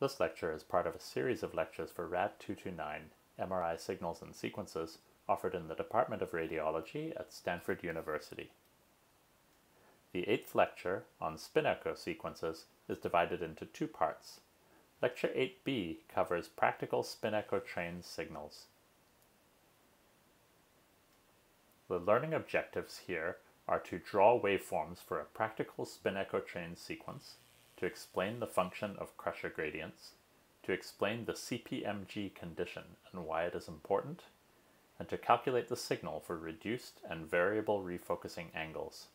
This lecture is part of a series of lectures for RAD 229 MRI Signals and Sequences offered in the Department of Radiology at Stanford University. The eighth lecture on spin echo sequences is divided into two parts. Lecture 8b covers practical spin echo train signals. The learning objectives here are to draw waveforms for a practical spin echo train sequence, to explain the function of Crusher gradients, to explain the CPMG condition and why it is important, and to calculate the signal for reduced and variable refocusing angles.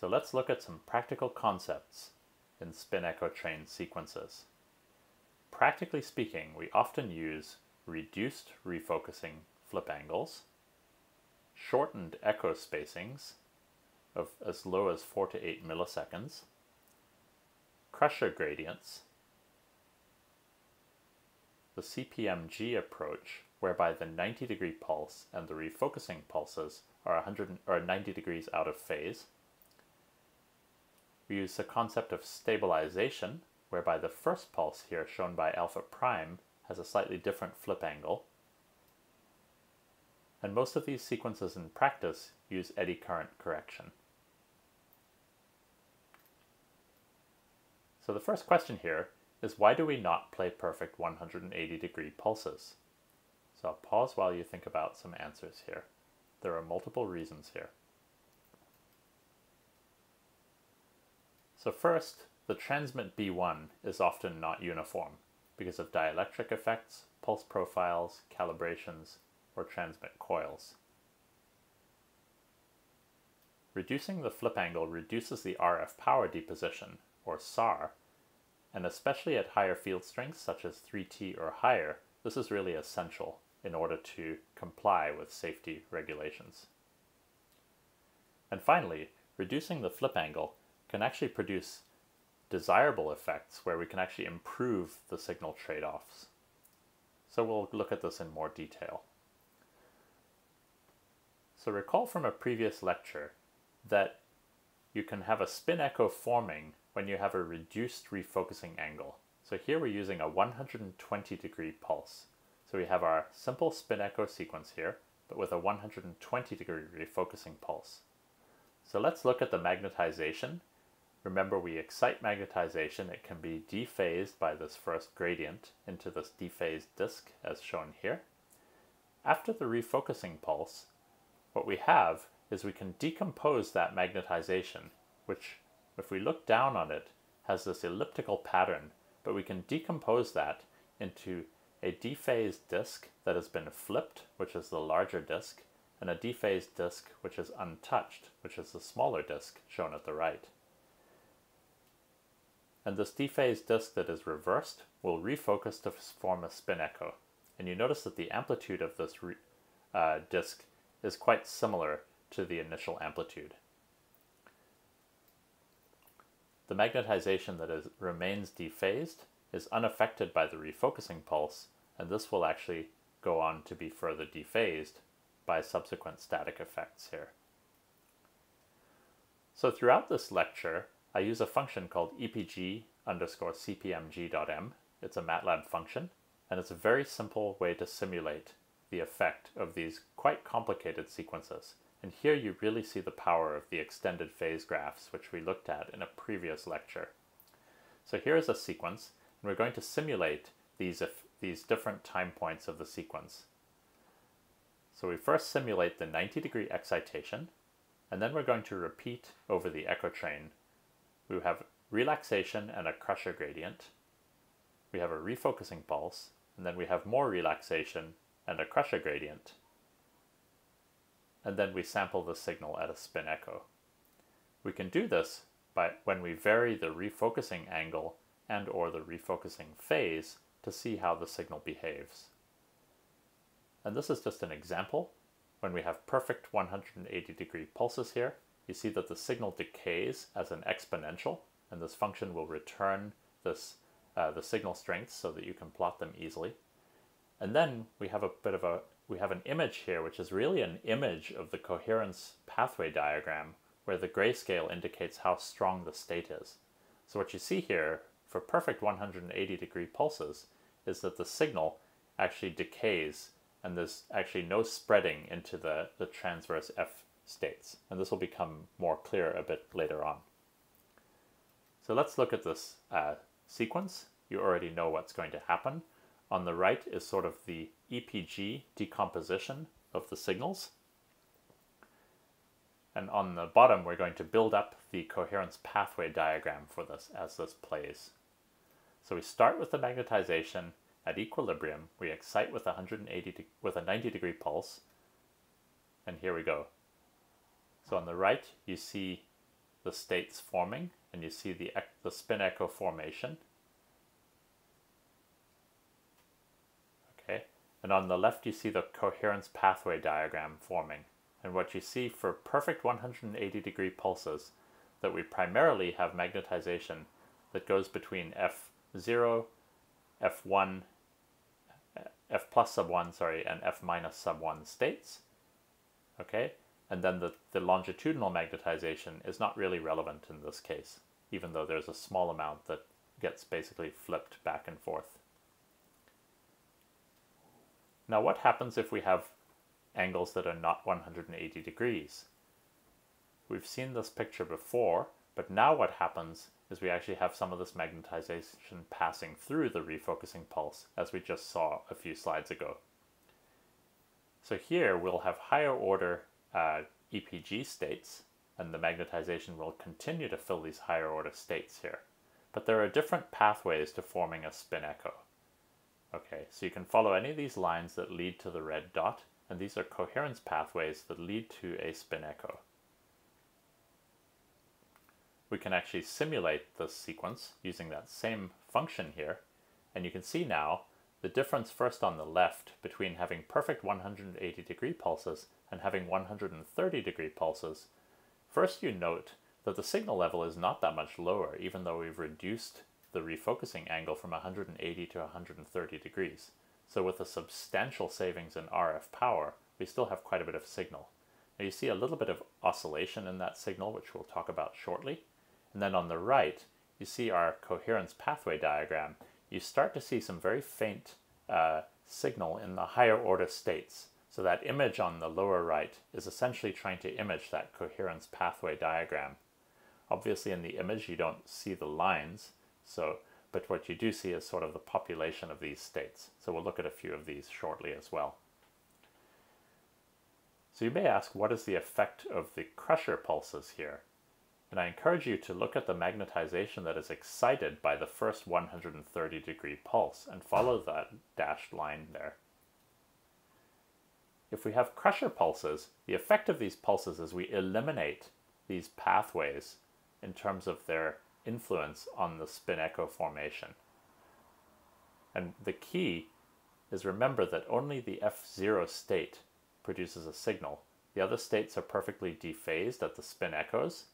So let's look at some practical concepts in spin echo train sequences. Practically speaking, we often use reduced refocusing flip angles, shortened echo spacings, of as low as 4 to 8 milliseconds, Crusher gradients, the CPMG approach, whereby the 90 degree pulse and the refocusing pulses are 100 or 90 degrees out of phase. We use the concept of stabilization, whereby the first pulse here, shown by alpha prime, has a slightly different flip angle. And most of these sequences in practice use eddy current correction. So the first question here is why do we not play perfect 180 degree pulses? So I'll pause while you think about some answers here. There are multiple reasons here. So first, the transmit B1 is often not uniform because of dielectric effects, pulse profiles, calibrations, or transmit coils. Reducing the flip angle reduces the RF power deposition, or SAR, and especially at higher field strengths such as 3T or higher, this is really essential in order to comply with safety regulations. And finally, reducing the flip angle can actually produce desirable effects where we can actually improve the signal trade-offs. So we'll look at this in more detail. So recall from a previous lecture that you can have a spin echo forming when you have a reduced refocusing angle. So here we're using a 120 degree pulse. So we have our simple spin echo sequence here, but with a 120 degree refocusing pulse. So let's look at the magnetization. Remember we excite magnetization, it can be dephased by this first gradient into this dephased disk as shown here. After the refocusing pulse, what we have is we can decompose that magnetization, which if we look down on it, has this elliptical pattern, but we can decompose that into a dephased disk that has been flipped, which is the larger disk, and a dephased disk which is untouched, which is the smaller disk shown at the right. And this dephased disk that is reversed will refocus to form a spin echo. And you notice that the amplitude of this uh, disk is quite similar to the initial amplitude. The magnetization that is, remains dephased is unaffected by the refocusing pulse, and this will actually go on to be further dephased by subsequent static effects here. So throughout this lecture, I use a function called epg underscore cpmg.m. It's a MATLAB function, and it's a very simple way to simulate the effect of these quite complicated sequences. And here you really see the power of the extended phase graphs, which we looked at in a previous lecture. So here is a sequence, and we're going to simulate these, these different time points of the sequence. So we first simulate the 90 degree excitation, and then we're going to repeat over the echo train. We have relaxation and a crusher gradient. We have a refocusing pulse, and then we have more relaxation and a crusher gradient and then we sample the signal at a spin echo. We can do this by when we vary the refocusing angle and or the refocusing phase to see how the signal behaves. And this is just an example. When we have perfect 180 degree pulses here, you see that the signal decays as an exponential, and this function will return this uh, the signal strength so that you can plot them easily. And then we have a bit of a we have an image here, which is really an image of the coherence pathway diagram, where the grayscale indicates how strong the state is. So what you see here for perfect 180 degree pulses is that the signal actually decays and there's actually no spreading into the, the transverse F states. And this will become more clear a bit later on. So let's look at this uh, sequence. You already know what's going to happen. On the right is sort of the EPG decomposition of the signals. And on the bottom, we're going to build up the coherence pathway diagram for this as this plays. So we start with the magnetization at equilibrium. We excite with 180 with a 90 degree pulse. And here we go. So on the right, you see the states forming and you see the, the spin echo formation. Okay, and on the left, you see the coherence pathway diagram forming. And what you see for perfect 180 degree pulses, that we primarily have magnetization that goes between F0, F1, F plus sub 1, sorry, and F minus sub 1 states. Okay, and then the, the longitudinal magnetization is not really relevant in this case, even though there's a small amount that gets basically flipped back and forth. Now what happens if we have angles that are not 180 degrees? We've seen this picture before, but now what happens is we actually have some of this magnetization passing through the refocusing pulse, as we just saw a few slides ago. So here we'll have higher order uh, EPG states, and the magnetization will continue to fill these higher order states here. But there are different pathways to forming a spin echo. Okay, so you can follow any of these lines that lead to the red dot, and these are coherence pathways that lead to a spin echo. We can actually simulate this sequence using that same function here, and you can see now the difference first on the left between having perfect 180 degree pulses and having 130 degree pulses, first you note that the signal level is not that much lower even though we've reduced the refocusing angle from 180 to 130 degrees. So with a substantial savings in RF power, we still have quite a bit of signal. Now you see a little bit of oscillation in that signal, which we'll talk about shortly. And then on the right, you see our coherence pathway diagram. You start to see some very faint uh, signal in the higher order states. So that image on the lower right is essentially trying to image that coherence pathway diagram. Obviously in the image you don't see the lines, so but what you do see is sort of the population of these states. So we'll look at a few of these shortly as well. So you may ask, what is the effect of the crusher pulses here? And I encourage you to look at the magnetization that is excited by the first 130 degree pulse and follow that dashed line there. If we have crusher pulses, the effect of these pulses is we eliminate these pathways in terms of their influence on the spin echo formation. And the key is remember that only the F0 state produces a signal. The other states are perfectly dephased at the spin echoes,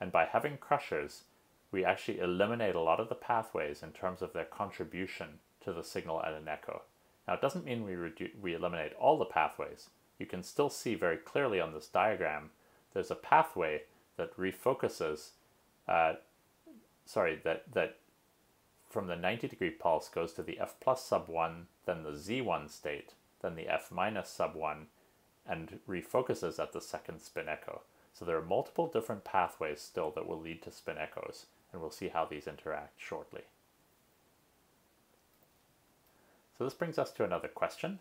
and by having crushers, we actually eliminate a lot of the pathways in terms of their contribution to the signal at an echo. Now, it doesn't mean we, we eliminate all the pathways. You can still see very clearly on this diagram, there's a pathway that refocuses, uh, sorry, that, that from the 90 degree pulse goes to the F plus sub 1, then the Z1 state, then the F minus sub 1, and refocuses at the second spin echo. So there are multiple different pathways still that will lead to spin echoes, and we'll see how these interact shortly. So this brings us to another question.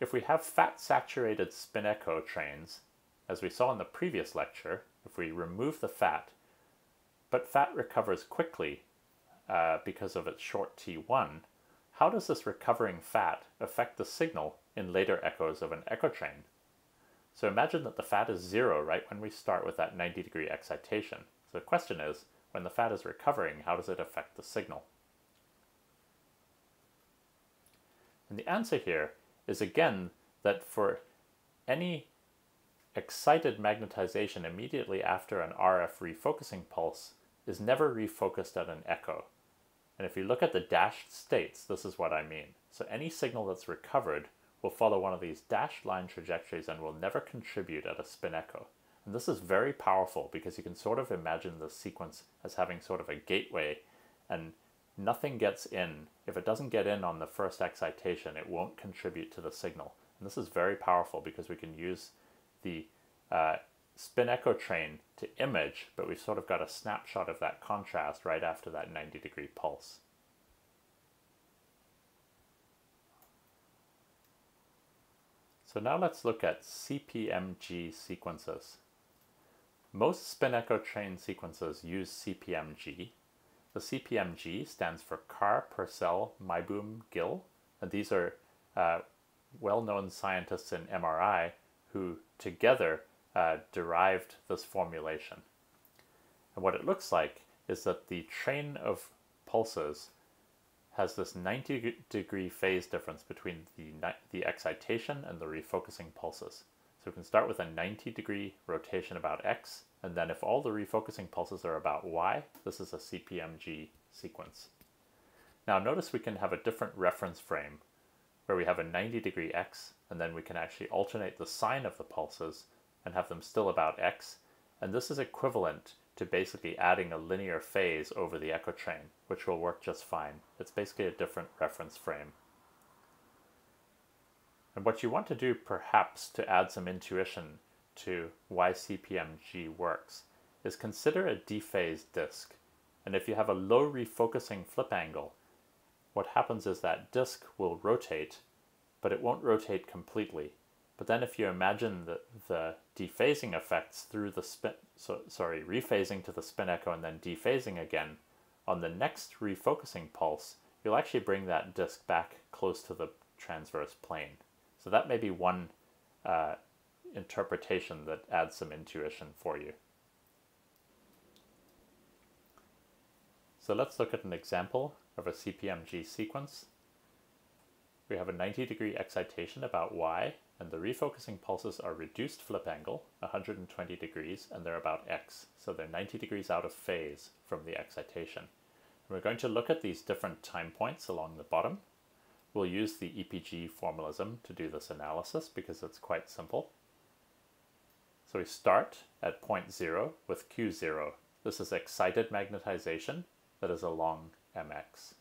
If we have fat-saturated spin echo trains, as we saw in the previous lecture, if we remove the fat, but fat recovers quickly uh, because of its short T1, how does this recovering fat affect the signal in later echoes of an echo train? So imagine that the fat is zero right when we start with that 90 degree excitation. So the question is, when the fat is recovering, how does it affect the signal? And the answer here is again that for any excited magnetization immediately after an RF refocusing pulse is never refocused at an echo. And if you look at the dashed states, this is what I mean. So any signal that's recovered will follow one of these dashed line trajectories and will never contribute at a spin echo. And this is very powerful because you can sort of imagine the sequence as having sort of a gateway and nothing gets in. If it doesn't get in on the first excitation, it won't contribute to the signal. And this is very powerful because we can use the uh, spin echo train to image, but we've sort of got a snapshot of that contrast right after that 90 degree pulse. So now let's look at CPMG sequences. Most spin echo train sequences use CPMG. The CPMG stands for Carr, Purcell, Meiboom, Gill, and these are uh, well-known scientists in MRI who together uh, derived this formulation. And what it looks like is that the train of pulses has this 90 degree phase difference between the, the excitation and the refocusing pulses. So we can start with a 90 degree rotation about x, and then if all the refocusing pulses are about y, this is a CPMG sequence. Now notice we can have a different reference frame where we have a 90 degree x, and then we can actually alternate the sign of the pulses and have them still about x, and this is equivalent to basically adding a linear phase over the echo train, which will work just fine. It's basically a different reference frame. And what you want to do perhaps to add some intuition to why CPMG works is consider a dephased disk. And if you have a low refocusing flip angle, what happens is that disk will rotate, but it won't rotate completely. But then if you imagine the, the dephasing effects through the spin, so, sorry, rephasing to the spin echo and then dephasing again, on the next refocusing pulse, you'll actually bring that disk back close to the transverse plane. So that may be one uh, interpretation that adds some intuition for you. So let's look at an example of a CPMG sequence. We have a 90 degree excitation about Y and the refocusing pulses are reduced flip angle, 120 degrees, and they're about x, so they're 90 degrees out of phase from the excitation. And we're going to look at these different time points along the bottom. We'll use the EPG formalism to do this analysis because it's quite simple. So we start at point 0 with Q0. This is excited magnetization that is along MX.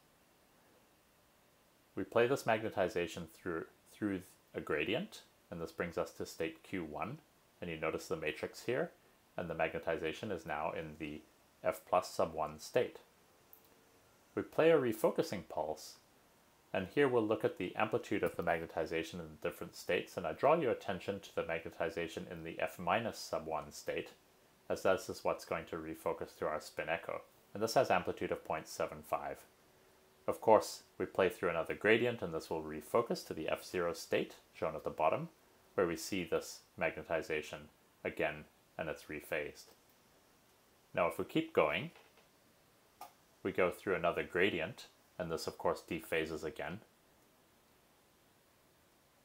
We play this magnetization through, through a gradient and this brings us to state Q1. And you notice the matrix here, and the magnetization is now in the F plus sub 1 state. We play a refocusing pulse, and here we'll look at the amplitude of the magnetization in the different states, and I draw your attention to the magnetization in the F minus sub 1 state, as this is what's going to refocus through our spin echo, and this has amplitude of 0.75. Of course, we play through another gradient, and this will refocus to the F0 state, shown at the bottom, where we see this magnetization again and it's rephased. Now if we keep going, we go through another gradient and this of course dephases again.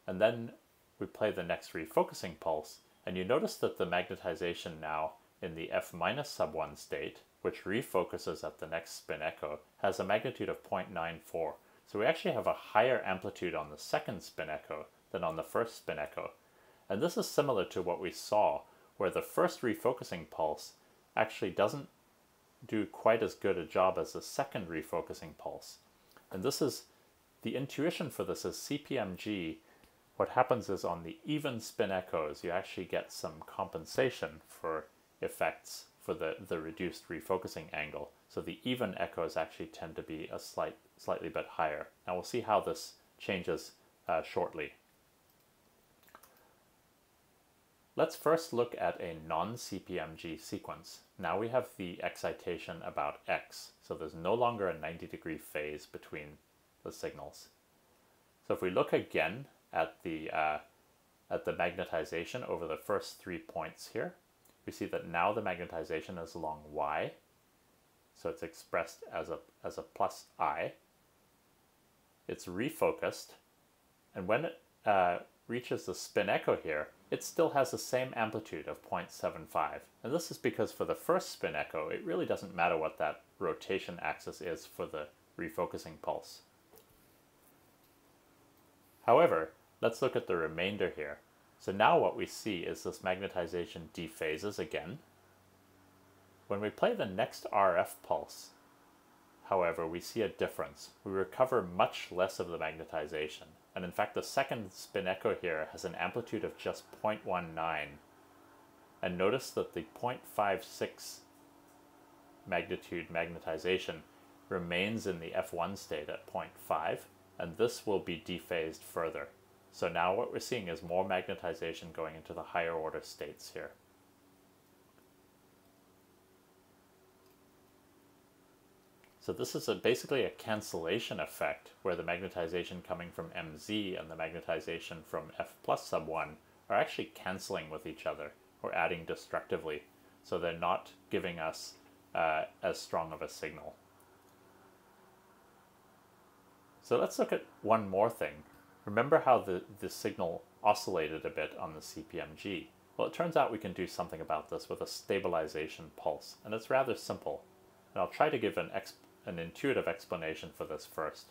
And then we play the next refocusing pulse and you notice that the magnetization now in the F minus sub 1 state, which refocuses at the next spin echo, has a magnitude of 0.94. So we actually have a higher amplitude on the second spin echo than on the first spin echo. And this is similar to what we saw, where the first refocusing pulse actually doesn't do quite as good a job as the second refocusing pulse. And this is, the intuition for this is CPMG, what happens is on the even spin echoes, you actually get some compensation for effects for the, the reduced refocusing angle. So the even echoes actually tend to be a slight, slightly bit higher. Now we'll see how this changes uh, shortly. Let's first look at a non-CPMG sequence. Now we have the excitation about x, so there's no longer a 90 degree phase between the signals. So if we look again at the, uh, at the magnetization over the first three points here, we see that now the magnetization is along y, so it's expressed as a, as a plus i. It's refocused, and when it uh, reaches the spin echo here, it still has the same amplitude of 0.75. And this is because for the first spin echo, it really doesn't matter what that rotation axis is for the refocusing pulse. However, let's look at the remainder here. So now what we see is this magnetization dephases again. When we play the next RF pulse, however, we see a difference. We recover much less of the magnetization. And in fact, the second spin echo here has an amplitude of just 0.19. And notice that the 0.56 magnitude magnetization remains in the F1 state at 0.5, and this will be dephased further. So now what we're seeing is more magnetization going into the higher order states here. So this is a, basically a cancellation effect where the magnetization coming from MZ and the magnetization from F plus sub 1 are actually canceling with each other or adding destructively. So they're not giving us uh, as strong of a signal. So let's look at one more thing. Remember how the, the signal oscillated a bit on the CPMG? Well, it turns out we can do something about this with a stabilization pulse, and it's rather simple. And I'll try to give an, an intuitive explanation for this first.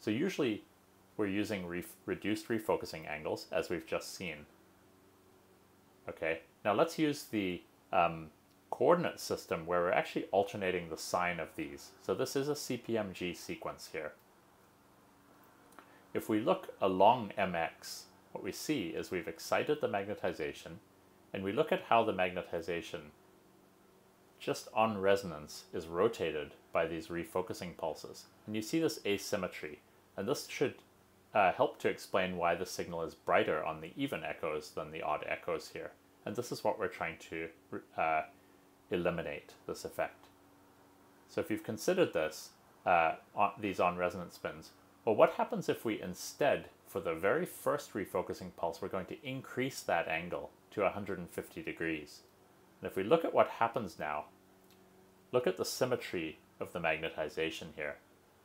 So usually we're using ref reduced refocusing angles, as we've just seen. Okay, now let's use the um, coordinate system where we're actually alternating the sign of these. So this is a CPMG sequence here. If we look along MX, what we see is we've excited the magnetization, and we look at how the magnetization just on resonance is rotated by these refocusing pulses. And you see this asymmetry, and this should uh, help to explain why the signal is brighter on the even echoes than the odd echoes here. And this is what we're trying to uh, eliminate, this effect. So if you've considered this, uh, on, these on resonance spins, well, what happens if we instead, for the very first refocusing pulse, we're going to increase that angle to 150 degrees? And if we look at what happens now, look at the symmetry of the magnetization here.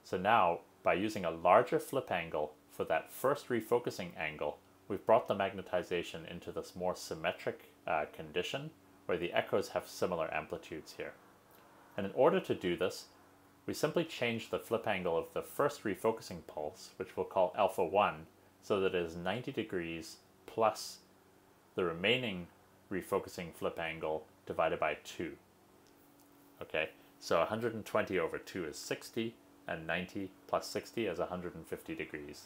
So now, by using a larger flip angle for that first refocusing angle, we've brought the magnetization into this more symmetric uh, condition where the echoes have similar amplitudes here. And in order to do this, we simply change the flip angle of the first refocusing pulse, which we'll call alpha 1, so that it is 90 degrees plus the remaining refocusing flip angle divided by 2. Okay, so 120 over 2 is 60, and 90 plus 60 is 150 degrees.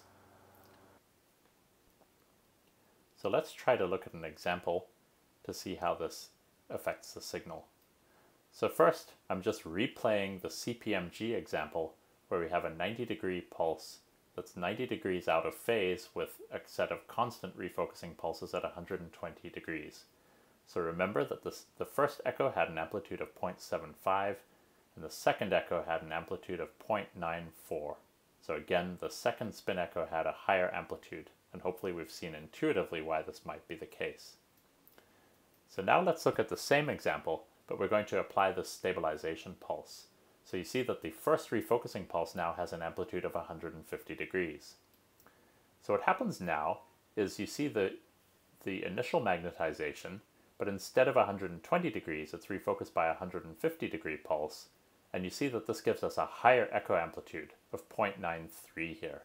So let's try to look at an example to see how this affects the signal. So first, I'm just replaying the CPMG example where we have a 90 degree pulse that's 90 degrees out of phase with a set of constant refocusing pulses at 120 degrees. So remember that this, the first echo had an amplitude of 0.75 and the second echo had an amplitude of 0.94. So again, the second spin echo had a higher amplitude, and hopefully we've seen intuitively why this might be the case. So now let's look at the same example, but we're going to apply the stabilization pulse. So you see that the first refocusing pulse now has an amplitude of 150 degrees. So what happens now is you see the, the initial magnetization, but instead of 120 degrees, it's refocused by a 150 degree pulse, and you see that this gives us a higher echo amplitude of 0.93 here.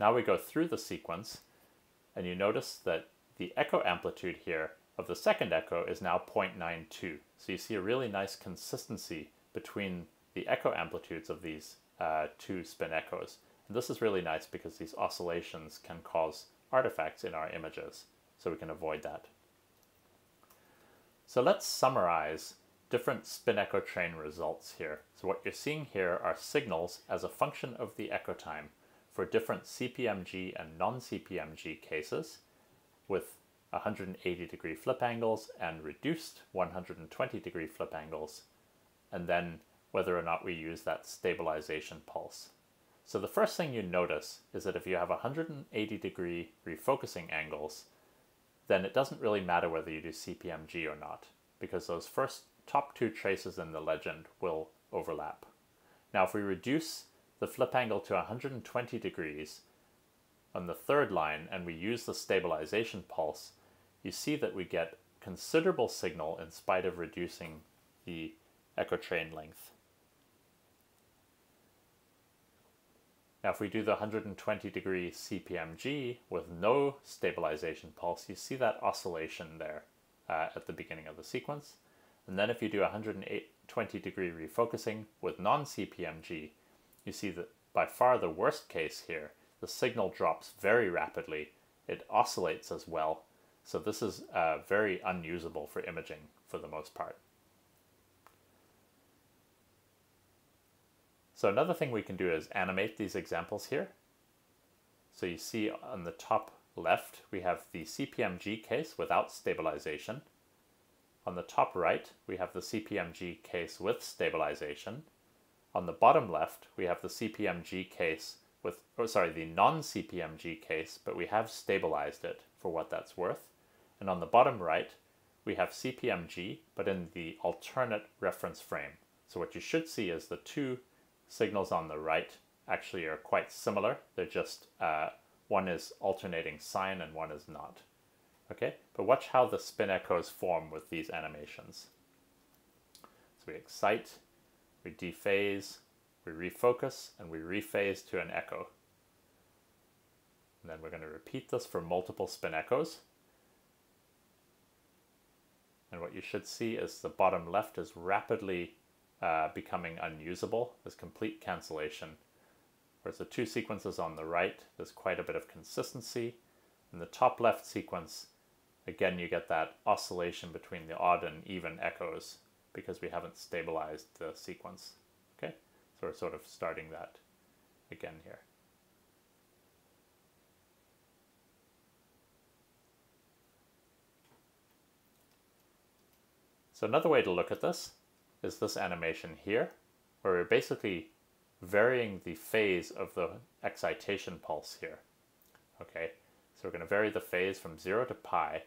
Now we go through the sequence, and you notice that the echo amplitude here of the second echo is now 0.92. So you see a really nice consistency between the echo amplitudes of these uh, two spin echoes. And this is really nice because these oscillations can cause artifacts in our images, so we can avoid that. So let's summarize different spin echo train results here. So what you're seeing here are signals as a function of the echo time for different CPMG and non-CPMG cases with 180 degree flip angles and reduced 120 degree flip angles, and then whether or not we use that stabilization pulse. So the first thing you notice is that if you have 180 degree refocusing angles, then it doesn't really matter whether you do CPMG or not, because those first top two traces in the legend will overlap. Now if we reduce the flip angle to 120 degrees on the third line and we use the stabilization pulse, you see that we get considerable signal in spite of reducing the echo train length. Now if we do the 120 degree CPMG with no stabilization pulse, you see that oscillation there uh, at the beginning of the sequence. And then if you do 120 degree refocusing with non-CPMG, you see that by far the worst case here, the signal drops very rapidly. It oscillates as well. So this is uh, very unusable for imaging for the most part. So another thing we can do is animate these examples here. So you see on the top left, we have the CPMG case without stabilization. On the top right, we have the CPMG case with stabilization. On the bottom left, we have the CPMG case with, oh, sorry, the non-CPMG case, but we have stabilized it for what that's worth. And on the bottom right, we have CPMG, but in the alternate reference frame. So what you should see is the two signals on the right actually are quite similar. They're just, uh, one is alternating sign and one is not. Okay, but watch how the spin echoes form with these animations. So we excite, we dephase, we refocus, and we rephase to an echo. And then we're going to repeat this for multiple spin echoes. And what you should see is the bottom left is rapidly uh, becoming unusable. There's complete cancellation. Whereas the two sequences on the right, there's quite a bit of consistency. In the top left sequence, again, you get that oscillation between the odd and even echoes because we haven't stabilized the sequence. Okay, so we're sort of starting that again here. So another way to look at this is this animation here, where we're basically varying the phase of the excitation pulse here. Okay, so we're going to vary the phase from 0 to pi,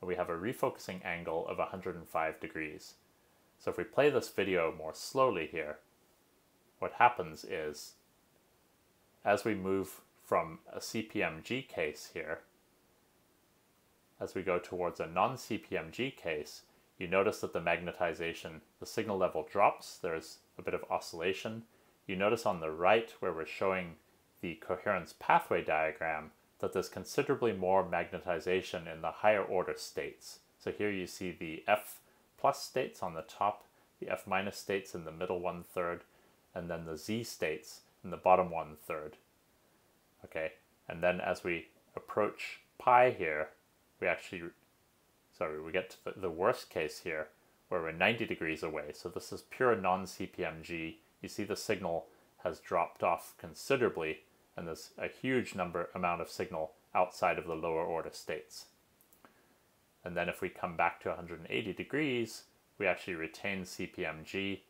and we have a refocusing angle of 105 degrees. So if we play this video more slowly here, what happens is, as we move from a CPMG case here, as we go towards a non-CPMG case, you notice that the magnetization, the signal level drops, there's a bit of oscillation. You notice on the right where we're showing the coherence pathway diagram that there's considerably more magnetization in the higher order states. So here you see the F plus states on the top, the F minus states in the middle one third, and then the Z states in the bottom one third. Okay, and then as we approach pi here, we actually sorry, we get to the, worst case here where we're 90 degrees away. So this is pure non-CPMG. You see the signal has dropped off considerably and there's a huge number amount of signal outside of the lower order states. And then if we come back to 180 degrees, we actually retain CPMG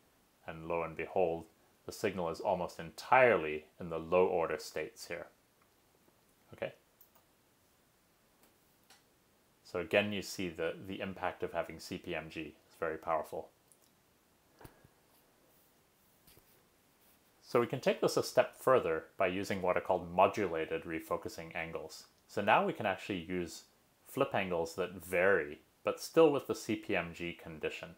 and lo and behold, the signal is almost entirely in the low order states here. Okay. So again, you see the, the impact of having CPMG. It's very powerful. So we can take this a step further by using what are called modulated refocusing angles. So now we can actually use flip angles that vary, but still with the CPMG condition.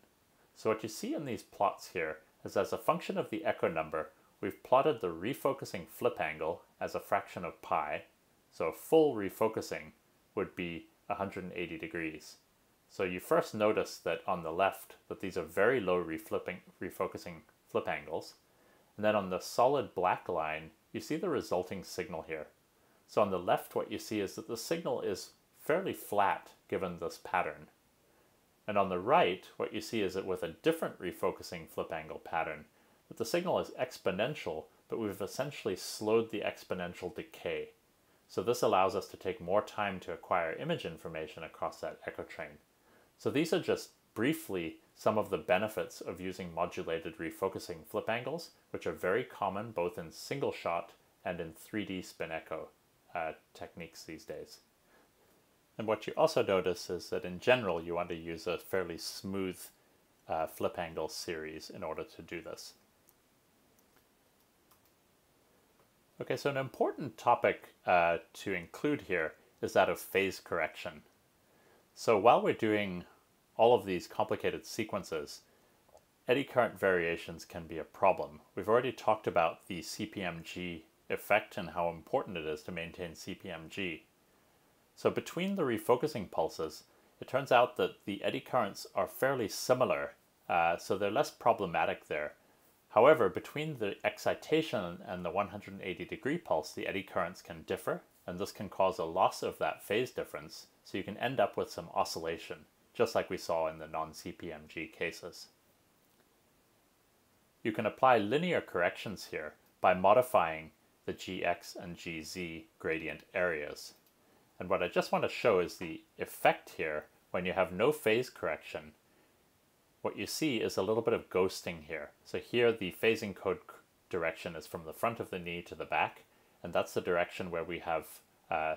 So what you see in these plots here is as a function of the echo number, we've plotted the refocusing flip angle as a fraction of pi. So a full refocusing would be 180 degrees. So you first notice that on the left that these are very low reflipping, refocusing flip angles. And then on the solid black line, you see the resulting signal here. So on the left, what you see is that the signal is fairly flat given this pattern. And on the right, what you see is that with a different refocusing flip angle pattern, that the signal is exponential, but we've essentially slowed the exponential decay. So this allows us to take more time to acquire image information across that echo train. So these are just briefly some of the benefits of using modulated refocusing flip angles, which are very common both in single shot and in 3D spin echo uh, techniques these days. And what you also notice is that in general you want to use a fairly smooth uh, flip angle series in order to do this. Okay, so an important topic uh, to include here is that of phase correction. So while we're doing all of these complicated sequences, eddy current variations can be a problem. We've already talked about the CPMG effect and how important it is to maintain CPMG. So between the refocusing pulses, it turns out that the eddy currents are fairly similar uh, so they're less problematic there. However, between the excitation and the 180 degree pulse, the eddy currents can differ, and this can cause a loss of that phase difference, so you can end up with some oscillation, just like we saw in the non-CPMG cases. You can apply linear corrections here by modifying the gx and gz gradient areas. And what I just want to show is the effect here when you have no phase correction. What you see is a little bit of ghosting here. So here the phase encode direction is from the front of the knee to the back, and that's the direction where we have uh,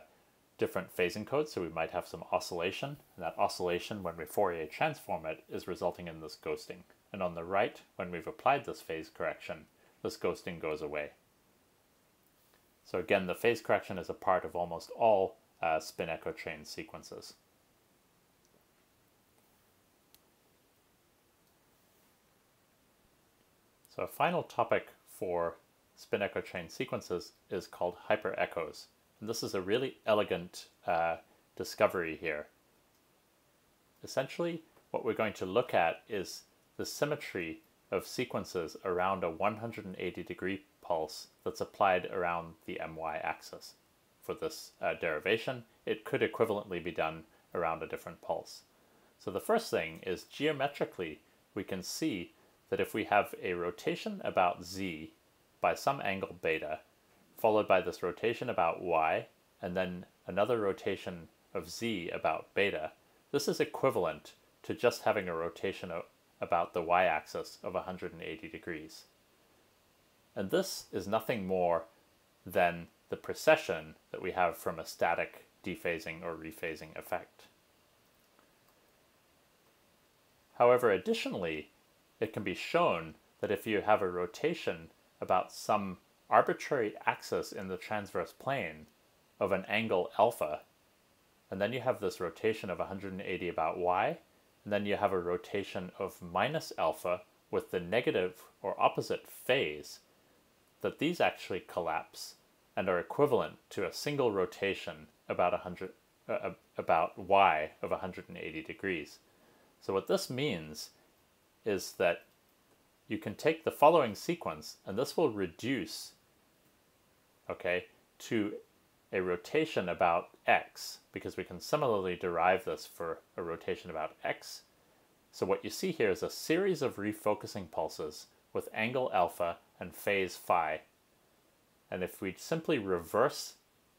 different phase encodes, so we might have some oscillation, and that oscillation, when we Fourier transform it, is resulting in this ghosting. And on the right, when we've applied this phase correction, this ghosting goes away. So again, the phase correction is a part of almost all uh, spin echo train sequences. So a final topic for spin echo train sequences is called hyperechoes. And this is a really elegant uh, discovery here. Essentially, what we're going to look at is the symmetry of sequences around a 180 degree pulse that's applied around the my axis. For this uh, derivation, it could equivalently be done around a different pulse. So the first thing is geometrically, we can see that if we have a rotation about z by some angle beta, followed by this rotation about y, and then another rotation of z about beta, this is equivalent to just having a rotation about the y-axis of 180 degrees. And this is nothing more than the precession that we have from a static dephasing or rephasing effect. However, additionally, it can be shown that if you have a rotation about some arbitrary axis in the transverse plane of an angle alpha, and then you have this rotation of 180 about y, and then you have a rotation of minus alpha with the negative or opposite phase, that these actually collapse and are equivalent to a single rotation about 100 uh, uh, about y of 180 degrees. So what this means is that you can take the following sequence and this will reduce okay to a rotation about x, because we can similarly derive this for a rotation about x. So what you see here is a series of refocusing pulses with angle alpha and phase phi. And if we simply reverse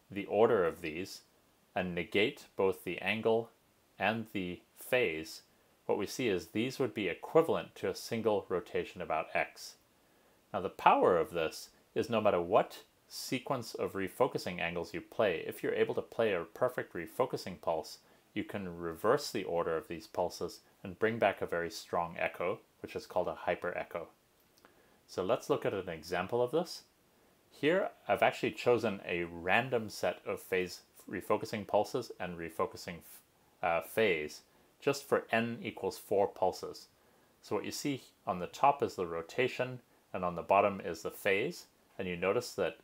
the order of these and negate both the angle and the phase, what we see is these would be equivalent to a single rotation about x. Now the power of this is no matter what sequence of refocusing angles you play, if you're able to play a perfect refocusing pulse, you can reverse the order of these pulses and bring back a very strong echo, which is called a hyper echo. So let's look at an example of this. Here, I've actually chosen a random set of phase refocusing pulses and refocusing uh, phase just for n equals 4 pulses. So what you see on the top is the rotation and on the bottom is the phase. And you notice that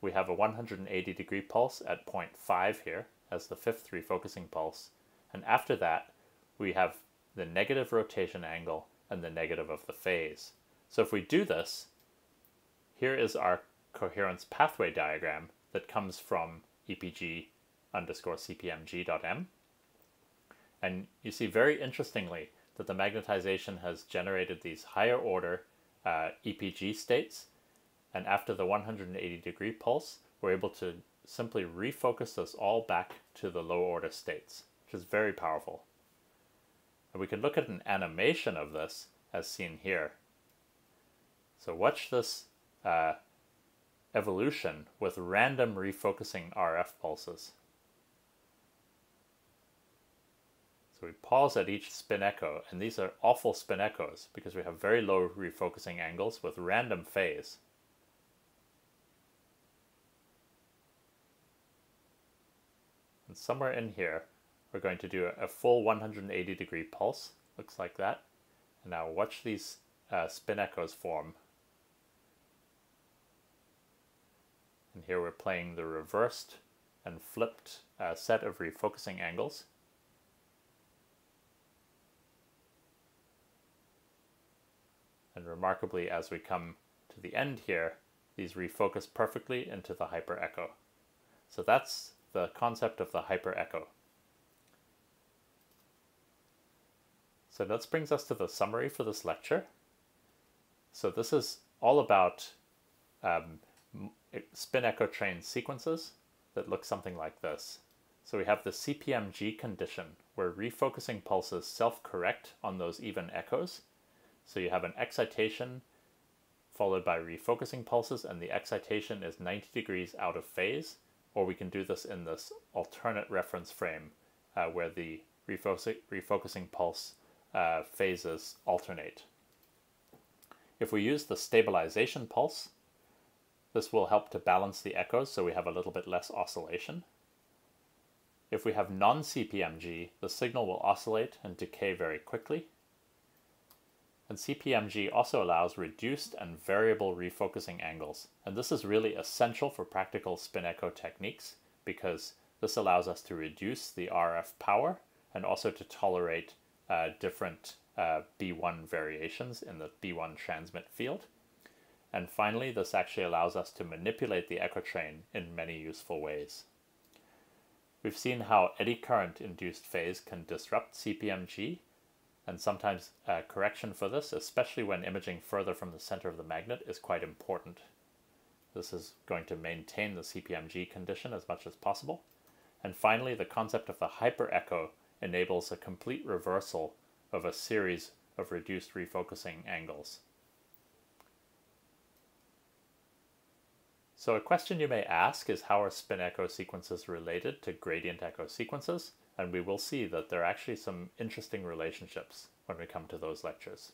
we have a 180 degree pulse at 0.5 here as the fifth refocusing pulse. And after that, we have the negative rotation angle and the negative of the phase. So if we do this, here is our coherence pathway diagram that comes from EPG underscore CPMG.m. And you see very interestingly that the magnetization has generated these higher order uh, EPG states and after the 180 degree pulse, we're able to simply refocus this all back to the low order states, which is very powerful. And we can look at an animation of this as seen here. So watch this uh, evolution with random refocusing RF pulses. So we pause at each spin echo, and these are awful spin echoes because we have very low refocusing angles with random phase. And somewhere in here, we're going to do a full 180 degree pulse. Looks like that. And now watch these uh, spin echoes form. And here we're playing the reversed and flipped uh, set of refocusing angles. And remarkably, as we come to the end here, these refocus perfectly into the hyper echo. So that's the concept of the hyper echo. So that brings us to the summary for this lecture. So this is all about um, spin echo train sequences that look something like this. So we have the CPMG condition where refocusing pulses self-correct on those even echoes. So you have an excitation followed by refocusing pulses and the excitation is 90 degrees out of phase or we can do this in this alternate reference frame uh, where the refocusing, refocusing pulse uh, phases alternate. If we use the stabilization pulse, this will help to balance the echoes so we have a little bit less oscillation. If we have non-CPMG, the signal will oscillate and decay very quickly. And CPMG also allows reduced and variable refocusing angles. And this is really essential for practical spin echo techniques because this allows us to reduce the RF power and also to tolerate uh, different uh, B1 variations in the B1 transmit field. And finally, this actually allows us to manipulate the echo train in many useful ways. We've seen how eddy current induced phase can disrupt CPMG, and sometimes uh, correction for this, especially when imaging further from the center of the magnet, is quite important. This is going to maintain the CPMG condition as much as possible. And finally, the concept of the hyper-echo enables a complete reversal of a series of reduced refocusing angles. So a question you may ask is how are spin echo sequences related to gradient echo sequences? And we will see that there are actually some interesting relationships when we come to those lectures.